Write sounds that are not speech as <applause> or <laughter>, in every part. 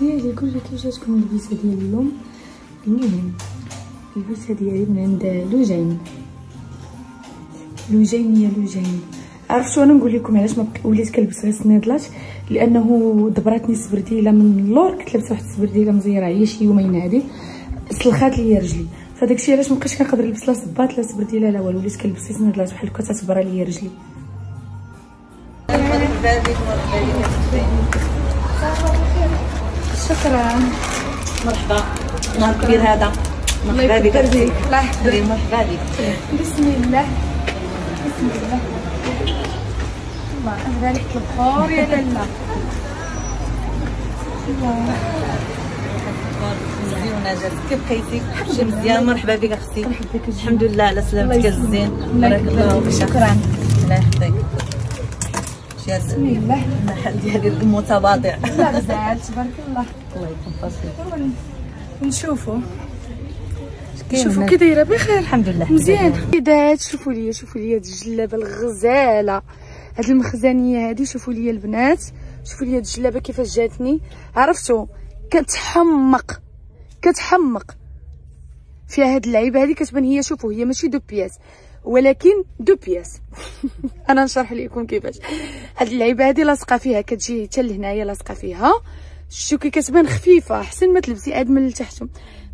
ديالي قول لي كيفاش تكون ال pièce ديال اليوم المهم ال pièce ديالي من عند لوجين. لوجين يا لوجين. عرفتوا أنا نقول لكم علاش ما وليت كنلبس غير السنيدلات لأنه دبراتني السبرديله من اللور كنت لابسة واحد السبرديله مزيره هي شي يومين هادي. سلخات ليا رجلي. فداك الشيء علاش مابقيتش كنقدر نلبس لا صباط لا سبرديله لا والو. وليت كنلبس سنيدلات بحال هكا تتبرى ليا رجلي. شكرا. مرحبا. نهار كبير هذا. مرحبا بك. الله يحفظك. مرحبا بك. بسم الله. بسم الله. ريحه البخور يا مزيونه جات كيف بقيتي شي مزيان مرحبا بك. أختي الحمد لله على سلامتك الزين بارك الله فيك. شكرا. الله يحفظك. بسم الله المحل ديالي المتواضع لا غزال تبارك الله. الله يكون فاصل نشوفوا شوفوا كي دايرة بخير. الحمد لله مزيان. كيدات شوفوا لي شوفوا لي هاد الجلابة الغزالة. هاد المخزنية هادي شوفوا لي البنات. شوفوا لي هاد الجلابة كيفاش جاتني. عرفتوا؟ كتحمق. كتحمق. فيها هاد اللعيبة هادي كتبان هي شوفوا هي ماشي deux pièces. ولكن deux pièces. <laughs> أنا نشرح لكم كيفاش. هاد اللعيبة هادي لاصقة فيها كتجي حتى لهنايا لاصقة فيها. شتو كي كتبان خفيفة أحسن ما تلبسي عاد من التحت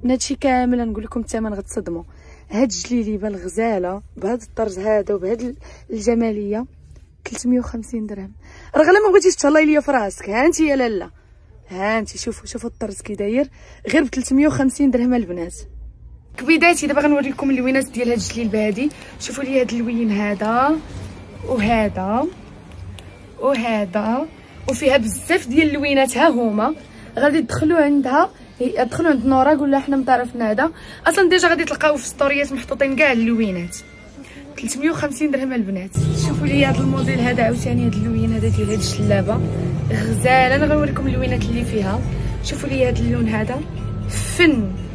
من هادشي كامل نقول لكم الثمن غتصدموا هاد الجليلبه الغزالة بهاد الطرز هذا وبهاد الجمالية 350 درهم. غير ما بغيتيش تهلاي ليا في راسك ها انت يا لاله ها انت شوفوا شوفوا الطرز كي داير. غير ب 350 درهم البنات. كبيداتي دابا غنوريكم اللوينات ديال هاد الجليلبه هادي. شوفوا لي هاد اللوين هذا وهذا وهذا وفيها بزاف ديال اللوينات. ها هما. غادي تدخلوا عندها دخلوا عند نورا قول لها حنا من هذا. أصلا déjà غادي تلقاو في story ات محطوطين كاع اللوينات. 350 درهم البنات. شوفوا لي هذا الموديل هذا عاوتاني هذا اللوين هذا ديال هذه الجلابة. غزال أنا غنوريكم اللوينات اللي فيها. شوفوا لي هذا اللون هذا. فن.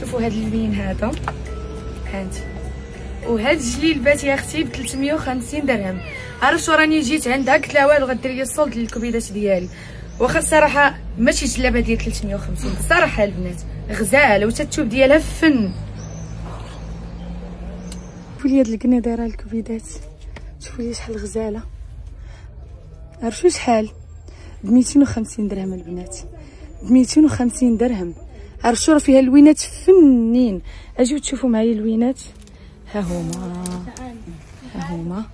شوفوا هذا اللوين هذا. هانت وهاد الجليلبات يا أختي ب 350 درهم. عرفتوا راني جيت عندها قلت لها والو غدير لي الصولد للكبيدات ديالي. واخا الصراحة ماشي جلابة ديال 350 الصراحه البنات غزاله وتتوب ديالها فن. شوفوا لي هاد القنه دايره الكبيدات شوفوا لي شحال غزالة. عرفتوا شحال؟ ب 250 درهم البنات. ب 250 درهم. راه فيها لوينات فنين. أجيو تشوفوا معايا اللوينات ها هما. ها هما.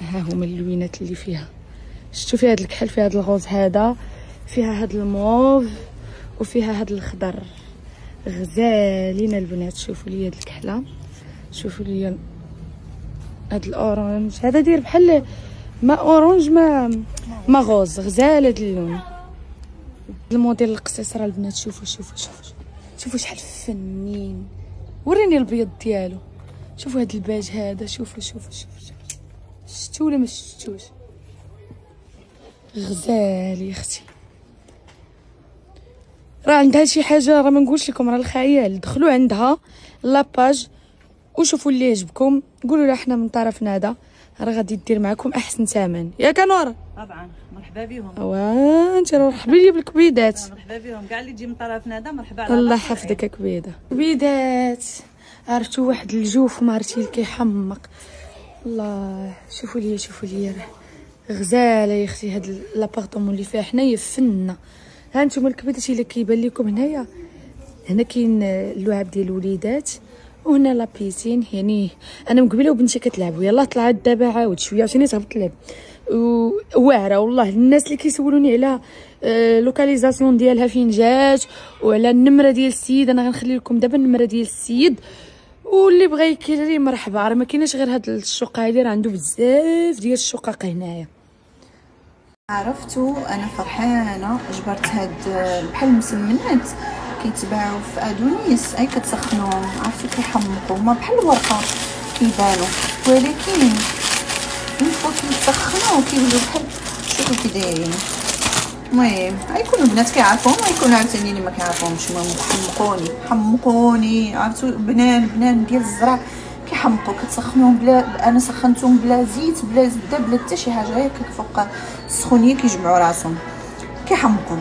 ها هما اللوينات اللي فيها. شفتوا فيها هاد الكحل فيها هاد الغوز هذا فيها هاد الموف وفيها هاد الخضر. غزالين البنات شوفوا لي هاد الكحلة. شوفوا لي هاد الأورانج. هذا داير بحال ما أورانج ما ما غوز. غزال هاد اللون. الموديل القصيص راه البنات شوفوا شوفوا شوفوا شوفوا. شحال فنين. وريني البيض ديالو. شوفوا هاد الباج هذا شوفوا شوفوا شوفوا شفتوا ولا ما شفتوش؟ غزال يا أختي. راه عندها شي حاجة راه ما نقولش لكم راه الخيال. دخلوا عندها la page وشوفوا اللي يعجبكم. قولوا لها حنا من طرفنا هذا. راه غادي دير معكم أحسن ثمن. ياك نورا طبعا مرحبا بهم أوا أنت مرحبا. لي بالكبيدات. مرحبا بهم كاع اللي يجي من طرفنا هذا مرحبا على الله. يحفظك يا كبيدة. كبيدات. عرفتوا واحد الجوف مارتيل كيحمق. الله شوفوا لي شوفوا لي راه. غزالة يا أختي هاد l'appartement اللي فيها. حنايا فنة. ها نتوما الكبيدات الا كيبان لكم هنايا؟ هنا كاين اللعاب ديال الوليدات. وهنا la piscine يعني أنا مقبلة وبنتي كتلعب يلاه طلعت دابا عاود شوية عاوتاني تهبط تلعب. واعره والله الناس اللي كيسولوني على آه، localisation ديالها فين جات وعلى النمرة ديال السيد أنا غنخلي لكم دابا النمرة ديال السيد. واللي بغى يكري مرحبا راه ما كايناش غير هاد الشقة هادي راه عنده بزاف ديال الشقق هنايا. عرفتو أنا فرحانة جبرت هاد بحال المسمنات كيتباعوا في أدونيس أي كتسخنوهم عرفتو كيحمقوا هما بحال الورقة كيبانوا ولكن من فوق كيتسخنوا كيوليو بحال شوفوا كي دايرين. المهم غيكونوا البنات كيعرفوهم غيكونوا عاوتاني اللي ما كيعرفوهمش المهم حمقوني. حمقوني عرفتو؟ بنان بنان ديال الزرع كيحمقوا كتسخنوهم بلا أنا سخنتهم بلا زيت بلا زبدة بلا حتى شي حاجة غير فوق السخونية كيجمعوا راسهم. كيحمقوا